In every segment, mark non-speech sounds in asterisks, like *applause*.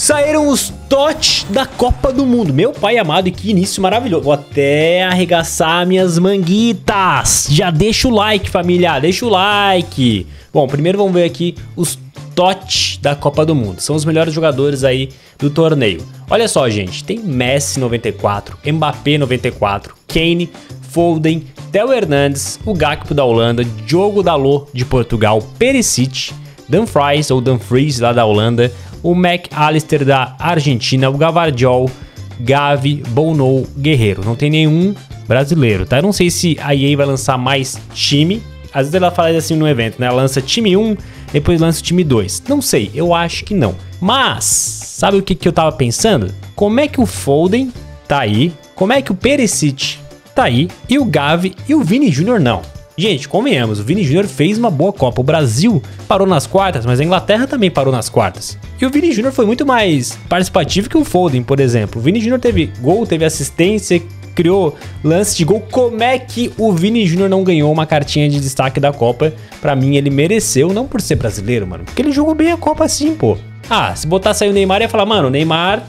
Saíram os TOT da Copa do Mundo. Meu pai amado, e que início maravilhoso. Vou até arregaçar minhas manguitas. Já deixa o like, família. Deixa o like. Bom, primeiro vamos ver aqui os TOT da Copa do Mundo. São os melhores jogadores aí do torneio. Olha só, gente. Tem Messi 94, Mbappé 94, Kane, Foden, Theo Hernandes, o Gakpo da Holanda, Diogo Dalot de Portugal, Perisic, Dumfries ou Dumfries lá da Holanda, o McAllister da Argentina, o Gavardiol, Gavi, Bono, Guerreiro. Não tem nenhum brasileiro, tá? Eu não sei se a EA vai lançar mais time. Às vezes ela fala assim no evento, né? Ela lança time 1, depois lança time 2. Não sei, eu acho que não. Mas, sabe o que, que eu tava pensando? Como é que o Foden tá aí? Como é que o Perisic tá aí? E o Gavi e o Vini Júnior não? Gente, convenhamos, o Vini Júnior fez uma boa Copa. O Brasil parou nas quartas, mas a Inglaterra também parou nas quartas. E o Vini Júnior foi muito mais participativo que o Foden, por exemplo. O Vini Júnior teve gol, teve assistência, criou lance de gol. Como é que o Vini Júnior não ganhou uma cartinha de destaque da Copa? Para mim, ele mereceu, não por ser brasileiro, mano, porque ele jogou bem a Copa assim, pô. Ah, se botasse aí o Neymar, ia falar, mano, o Neymar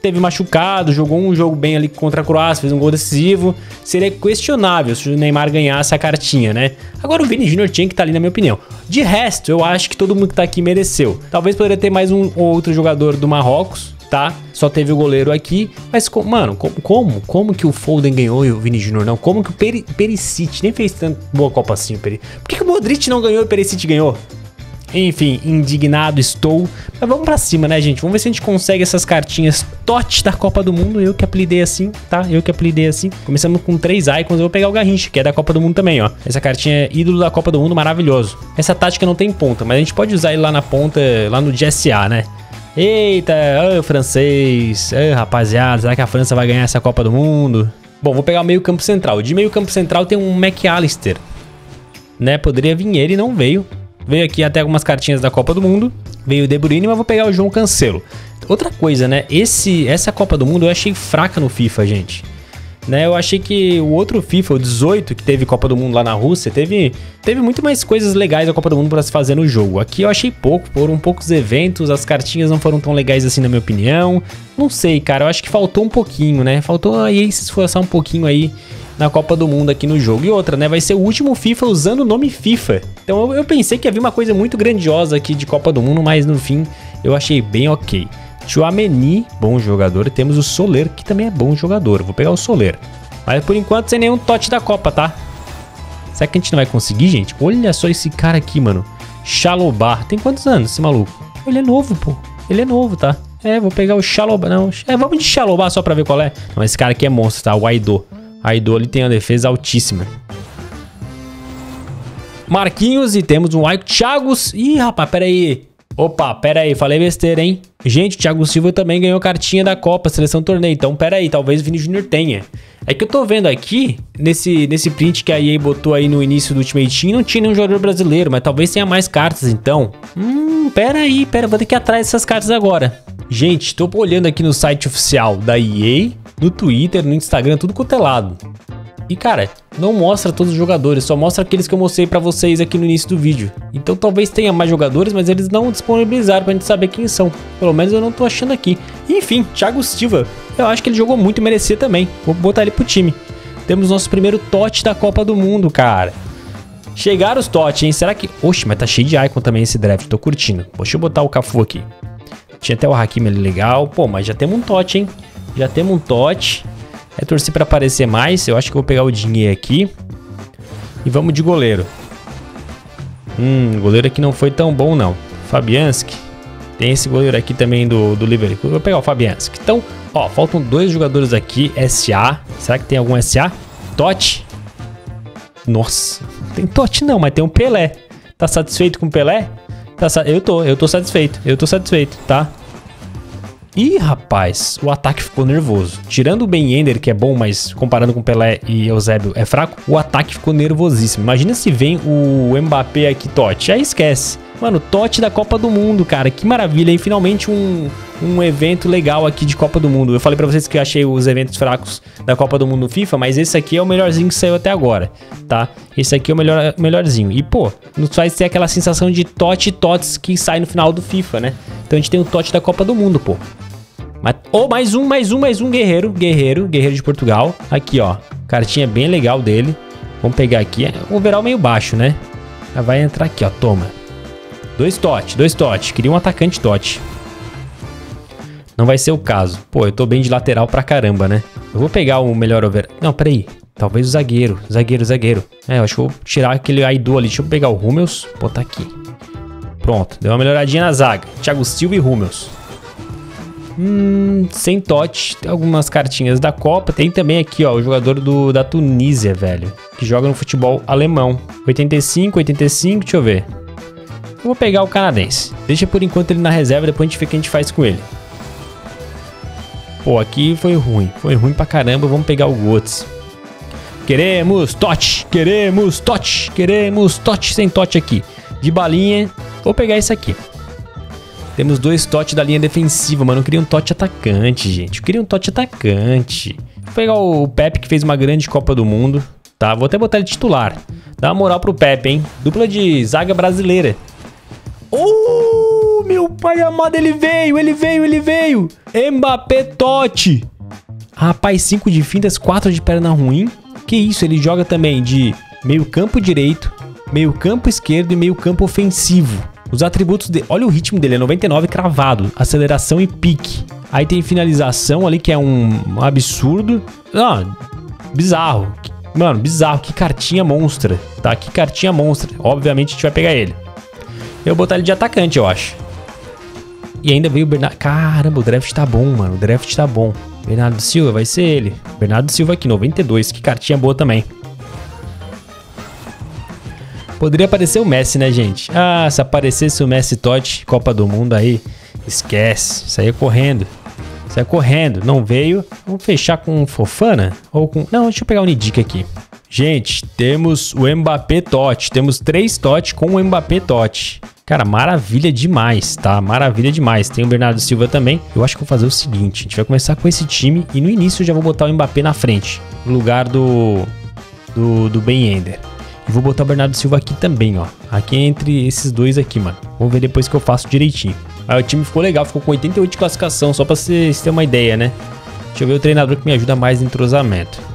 teve machucado, jogou um jogo bem ali contra a Croácia, fez um gol decisivo. Seria questionável se o Neymar ganhasse a cartinha, né? Agora o Vini Júnior tinha que estar tá ali, na minha opinião. De resto, eu acho que todo mundo que tá aqui mereceu. Talvez poderia ter mais um ou outro jogador do Marrocos, tá? Só teve o goleiro aqui. Mas, mano, como? Como que o Foden ganhou e o Vini Júnior não? Como que o Peri Perisic nem fez tanto boa Copa assim, Peri... Por que, que o Modric não ganhou e o Perisic ganhou? Enfim, indignado estou. Mas vamos pra cima, né, gente? Vamos ver se a gente consegue essas cartinhas TOT da Copa do Mundo. Eu que apelidei assim, tá? Eu que apelidei assim. Começamos com três icons. Eu vou pegar o Garrincha, que é da Copa do Mundo também, ó. Essa cartinha é ídolo da Copa do Mundo, maravilhoso. Essa tática não tem ponta, mas a gente pode usar ele lá na ponta, lá no GSA, né? Eita, oh, francês. Oh, rapaziada, será que a França vai ganhar essa Copa do Mundo? Bom, vou pegar o meio campo central. De meio campo central tem um McAllister. Né? Poderia vir ele e não veio. Veio aqui até algumas cartinhas da Copa do Mundo. Veio o De Bruyne, mas vou pegar o João Cancelo. Outra coisa, né? Esse, essa Copa do Mundo eu achei fraca no FIFA, gente. Né, eu achei que o outro FIFA, o 18, que teve Copa do Mundo lá na Rússia, teve, teve muito mais coisas legais da Copa do Mundo para se fazer no jogo. Aqui eu achei pouco, foram poucos eventos, as cartinhas não foram tão legais assim na minha opinião. Não sei, cara, eu acho que faltou um pouquinho, né? Faltou aí se esforçar um pouquinho aí na Copa do Mundo aqui no jogo. E outra, né? Vai ser o último FIFA usando o nome FIFA. Então eu pensei que havia uma coisa muito grandiosa aqui de Copa do Mundo, mas no fim eu achei bem ok. Chouameni, bom jogador. Temos o Soler, que também é bom jogador. Vou pegar o Soler. Mas por enquanto sem nenhum tote da Copa, tá? Será que a gente não vai conseguir, gente? Olha só esse cara aqui, mano. Xalobar. Tem quantos anos esse maluco? Ele é novo, pô. Ele é novo, tá? É, vou pegar o Xalobar. Não, é, vamos de Xalobar só pra ver qual é. Não, esse cara aqui é monstro, tá? O Aido. A Idol tem uma defesa altíssima. Marquinhos e temos um Aiko. Thiagos. Ih, rapaz, pera aí. Opa, pera aí, falei besteira, hein? Gente, o Thiago Silva também ganhou cartinha da Copa, seleção torneio. Então, pera aí, talvez o Vini Júnior tenha. É que eu tô vendo aqui, nesse, nesse print que a EA botou aí no início do Ultimate Team, não tinha nenhum jogador brasileiro, mas talvez tenha mais cartas, então. Hum, pera aí, pera, vou ter que ir atrás dessas cartas agora. Gente, tô olhando aqui no site oficial da EA no Twitter, no Instagram, tudo cotelado. E cara, não mostra todos os jogadores, só mostra aqueles que eu mostrei para vocês aqui no início do vídeo. Então talvez tenha mais jogadores, mas eles não disponibilizaram pra gente saber quem são. Pelo menos eu não tô achando aqui. Enfim, Thiago Silva, eu acho que ele jogou muito e merecia também. Vou botar ele pro time. Temos nosso primeiro TOT da Copa do Mundo, cara. Chegaram os TOT, hein? Será que... Oxe, mas tá cheio de icon também esse draft, tô curtindo. Deixa eu botar o Cafu aqui. Tinha até o Hakimi ali legal. Pô, mas já temos um TOT, hein? Já temos um TOT. É torcer para aparecer mais. Eu acho que vou pegar o dinheiro aqui. E vamos de goleiro. Hum, goleiro aqui não foi tão bom não. Fabianski. Tem esse goleiro aqui também do, do Liverpool. Vou pegar o Fabianski. Então, ó, faltam dois jogadores aqui. SA. Será que tem algum SA? Totti. Nossa, tem Totti não, mas tem um Pelé. Tá satisfeito com o Pelé? Tá, eu tô, eu tô satisfeito. Eu tô satisfeito, tá? Ih, rapaz, o ataque ficou nervoso. Tirando o Ben Yender, que é bom, mas comparando com Pelé e Eusébio é fraco, o ataque ficou nervosíssimo. Imagina se vem o Mbappé aqui, Totti. Aí esquece. Mano, Tote da Copa do Mundo, cara. Que maravilha, hein? Finalmente um, um evento legal aqui de Copa do Mundo. Eu falei pra vocês que eu achei os eventos fracos da Copa do Mundo no FIFA, mas esse aqui é o melhorzinho que saiu até agora, tá? Esse aqui é o melhor, melhorzinho. E, pô, nos faz ter aquela sensação de Tote Tots que sai no final do FIFA, né? Então a gente tem o Tote da Copa do Mundo, pô. Mas, oh, mais um, mais um, mais um guerreiro. Guerreiro, guerreiro de Portugal. Aqui, ó. Cartinha bem legal dele. Vamos pegar aqui. É um overall meio baixo, né? Vai entrar aqui, ó. Toma. Dois TOT, dois TOT. Queria um atacante TOT. Não vai ser o caso. Pô, eu tô bem de lateral pra caramba, né? Eu vou pegar o melhor over... Não, peraí. Talvez o zagueiro. Zagueiro, zagueiro. É, eu acho que vou tirar aquele Aido ali. Deixa eu pegar o Rummels. Botar aqui. Pronto. Deu uma melhoradinha na zaga. Thiago Silva e Rummels. Hum, sem TOT. Tem algumas cartinhas da Copa. Tem também aqui, ó, o jogador do, da Tunísia, velho. Que joga no futebol alemão. 85, 85, deixa eu ver. Eu vou pegar o canadense. Deixa por enquanto ele na reserva, depois a gente vê o que a gente faz com ele. Pô, aqui foi ruim. Foi ruim pra caramba. Vamos pegar o Gotes. Queremos Tote. Queremos Tote. Queremos Tote sem Tote aqui. De balinha. Vou pegar esse aqui. Temos dois Tote da linha defensiva, mano. Eu queria um Tote atacante, gente. Eu queria um Tote atacante. Vou pegar o Pepe, que fez uma grande Copa do Mundo. Tá, vou até botar ele titular. Dá uma moral pro Pepe, hein? Dupla de zaga brasileira. Oh, meu pai amado, ele veio, ele veio, ele veio. Mbappé Totti. Rapaz, 5 de fintas, 4 de perna ruim. Que isso, ele joga também de meio campo direito, meio campo esquerdo e meio campo ofensivo. Os atributos dele, olha o ritmo dele, é 99 cravado, aceleração e pique. Aí tem finalização ali que é um, absurdo. Ah, bizarro. Mano, bizarro, que cartinha monstra, tá? Que cartinha monstra. Obviamente a gente vai pegar ele. Eu botar ele de atacante, eu acho. E ainda veio o Bernardo. Caramba, o draft tá bom, mano. O draft tá bom. Bernardo Silva, vai ser ele. Bernardo Silva aqui, 92. Que cartinha boa também. Poderia aparecer o Messi, né, gente? Ah, se aparecesse o Messi Totti, Copa do Mundo aí, esquece. Saía correndo. Saia correndo. Não veio. Vamos fechar com Fofana? Ou com... Não, deixa eu pegar o Nidic aqui. Gente, temos o Mbappé Totti. Temos três Totti com o Mbappé Totti. Cara, maravilha demais, tá? Maravilha demais. Tem o Bernardo Silva também. Eu acho que vou fazer o seguinte: a gente vai começar com esse time e no início eu já vou botar o Mbappé na frente, no lugar do do, do Ben Ender. E vou botar o Bernardo Silva aqui também, ó. Aqui entre esses dois aqui, mano. Vamos ver depois que eu faço direitinho. Aí o time ficou legal, ficou com 88 de classificação, só pra vocês terem uma ideia, né? Deixa eu ver o treinador que me ajuda mais no entrosamento.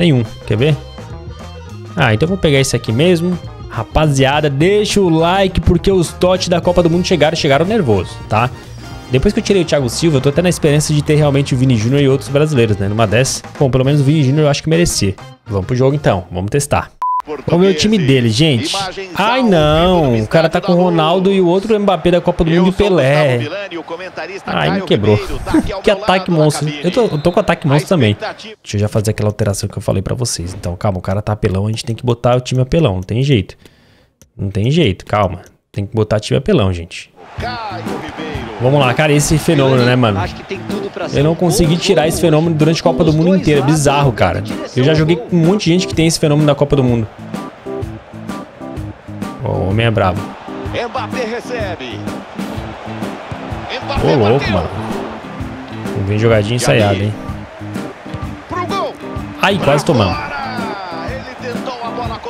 Nenhum. Quer ver? Ah, então vou pegar esse aqui mesmo. Rapaziada, deixa o like porque os totes da Copa do Mundo chegaram, chegaram nervoso, tá? Depois que eu tirei o Thiago Silva, eu tô até na esperança de ter realmente o Vini Júnior e outros brasileiros, né? Numa dessas. Bom, pelo menos o Vini Júnior eu acho que merecia. Vamos pro jogo então, vamos testar. Vamos ver o time dele, gente. Ai, não. O cara tá com o Ronaldo e o outro Mbappé da Copa do Mundo e Pelé. Ai, me quebrou. *laughs* que ataque monstro. Eu tô, eu tô com ataque monstro também. Deixa eu já fazer aquela alteração que eu falei pra vocês. Então, calma, o cara tá apelão, a gente tem que botar o time apelão. Não tem jeito. Não tem jeito, calma. Tem que botar time apelão, gente. Vamos lá, cara, esse fenômeno, né, mano? Eu não consegui tirar esse fenômeno durante a Copa do Mundo inteira. É bizarro, cara. Eu já joguei com um monte de gente que tem esse fenômeno da Copa do Mundo. O homem é brabo. Mbappé recebe. Ô, louco, mano. Vem jogadinha ensaiada, hein? Ai, quase tomamos.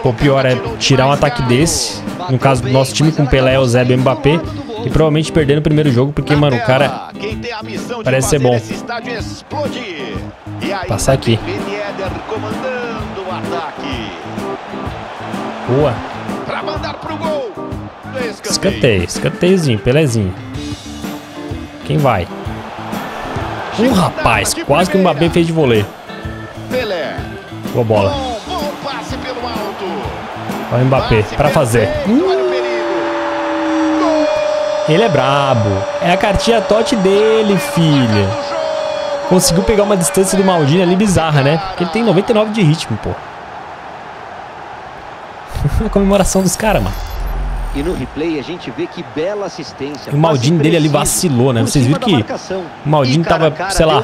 O pior é tirar um ataque desse. No caso do nosso time com Pelé, o Zé Mbappé. E provavelmente perder no primeiro jogo, porque, mano, o cara parece ser bom. Passar aqui. Boa. Escanteio, escanteiozinho, Pelezinho. Quem vai? Um rapaz, quase que o Mbappé fez de vôlei. Boa bola. Olha o Mbappé, pra fazer. Uh! Ele é brabo. É a cartinha tote dele, filha. Conseguiu pegar uma distância do Maldini ali bizarra, né? Porque ele tem 99 de ritmo, pô. *laughs* a comemoração dos caras, mano. E no replay a gente vê que bela assistência. O Maldini dele ali vacilou, né? Vocês viram que o Maldini tava, sei lá,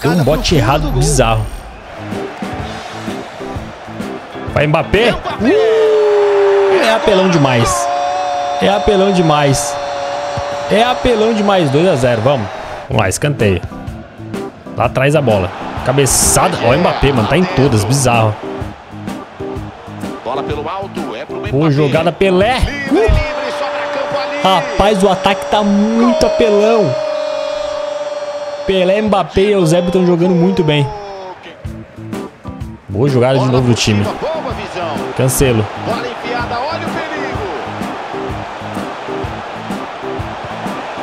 deu um bote errado bizarro. Vai Mbappé. Uh, é apelão demais. É apelão demais. É apelão demais. 2x0, vamos. Vamos lá, escanteio. Lá atrás a bola. Cabeçada. Ó, o Mbappé, mano. Tá em todas. Bizarro. Bola pelo alto. É pro Pô, jogada Pelé. Uh! Rapaz, o ataque tá muito apelão. Pelé, Mbappé e Eusébio estão jogando muito bem. Boa jogada de novo do time. Boa. Cancelo.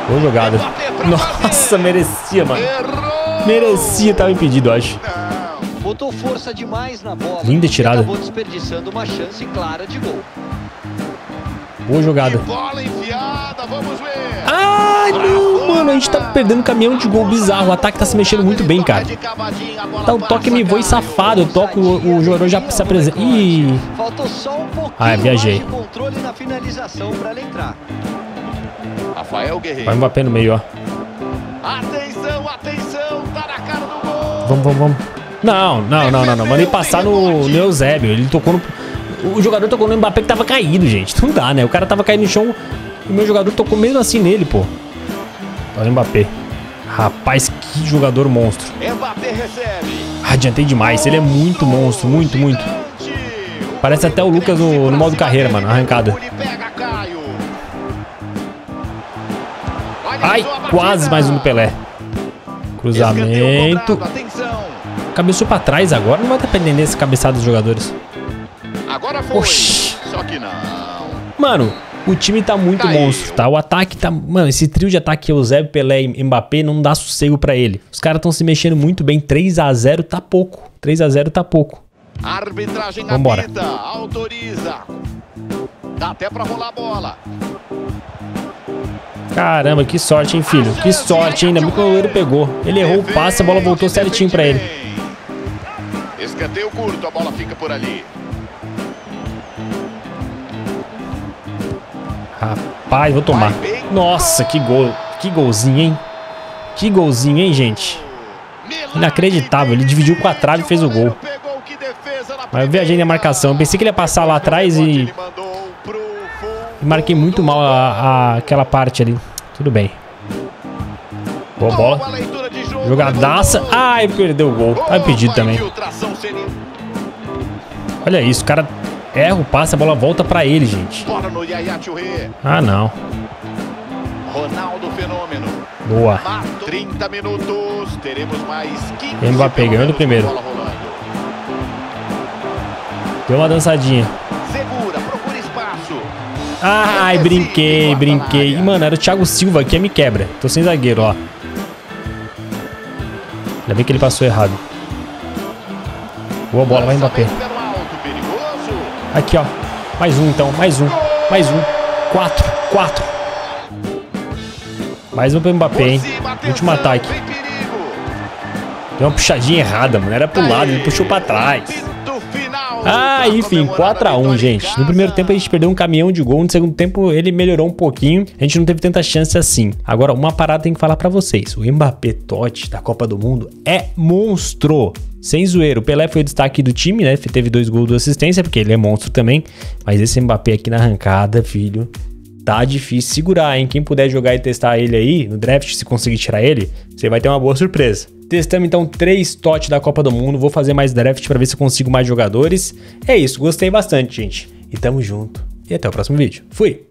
Boa jogada. Nossa, merecia, mano. Errou. Merecia, tava impedido, eu acho. Botou força demais na bola. Linda tirada. Acabou desperdiçando uma chance clara de gol. Boa jogada. bola enfiada, vamos ver. Ai, não, mano. A gente tá perdendo caminhão de gol bizarro. O ataque tá se mexendo muito bem, cara. Tá o toque me voe safado. Eu toco, o, o jogador já se apresenta. Ih, Faltou só um pouquinho Ah, viajei. mais de controle na finalização para ela entrar. Rafael vai Guerreiro. o Mbappé no meio, ó. Atenção, atenção, tá na cara do gol. Vamos, vamos, vamos. Não, não, não, não, não. Mandei passar no, no Eusébio. Ele tocou no. O jogador tocou no Mbappé que tava caído, gente. Não dá, né? O cara tava caído no chão e o meu jogador tocou mesmo assim nele, pô. Olha o Mbappé. Rapaz, que jogador monstro. Mbappé recebe. Adiantei demais. Ele é muito monstro, muito, muito. Parece até o Lucas no, no modo carreira, mano. Arrancada. Ai, quase mais um do Pelé. Cruzamento. Cabeçou pra trás agora. Não vai entender essa cabeçada dos jogadores. Agora foi. Oxi. Só que não. Mano, o time tá muito Caiu. monstro, tá? O ataque tá. Mano, esse trio de ataque, Eusébio, Pelé e Mbappé, não dá sossego pra ele. Os caras estão se mexendo muito bem. 3 a 0 tá pouco. 3 a 0 tá pouco. Arbitragem Vambora. apita, autoriza. Dá até pra rolar a bola. Caramba, que sorte, hein, filho? Que sorte? Ainda bem que o goleiro pegou. Ele errou o passe, a bola voltou certinho pra ele. Escanteio curto, a bola fica por ali. Rapaz, vou tomar. Nossa, que gol. Que golzinho, hein? Que golzinho, hein, gente? Inacreditável, ele dividiu com a trave e fez o gol. Mas eu viajei na marcação. Eu pensei que ele ia passar lá atrás e marquei muito mal a, a- aquela parte ali. Tudo bem. Boa bola. Jogadaça. Ai, perdeu o gol. Tá impedido Opa, também. Olha isso, o cara erra o passe, a bola volta pra ele, gente. Ah, não. Ronaldo Fenômeno. Boa. Mato. 30 minutos. Teremos mais 15 Mbappé pelo ganhando menos, primeiro. Deu uma dançadinha. Ai, brinquei, brinquei. E, mano, era o Thiago Silva que me quebra. Tô sem zagueiro, ó. Ainda bem que ele passou errado. Boa bola, vai Mbappé. Aqui, ó. Mais um, então. Mais um. Mais um. Quatro. Quatro. Mais um pro Mbappé, hein? Último ataque. Deu uma puxadinha errada, mano. Era pro lado, ele puxou pra trás. Ah, enfim, comemorar a 4x1, vitória em gente. No primeiro tempo a gente perdeu um caminhão de gol, no segundo tempo ele melhorou um pouquinho. A gente não teve tanta chance assim. Agora, uma parada tem que falar pra vocês. O Mbappé Totti da Copa do Mundo é monstro. Sem zoeiro, o Pelé foi o destaque do time, né? Teve dois gols, duas assistência, porque ele é monstro também. Mas esse Mbappé aqui na arrancada, filho, tá difícil segurar, hein? Quem puder jogar e testar ele aí no draft, se conseguir tirar ele, você vai ter uma boa surpresa. Testamos então três TOT da Copa do Mundo. Vou fazer mais draft pra ver se consigo mais jogadores. É isso, gostei bastante, gente. E tamo junto. E até o próximo vídeo. Fui!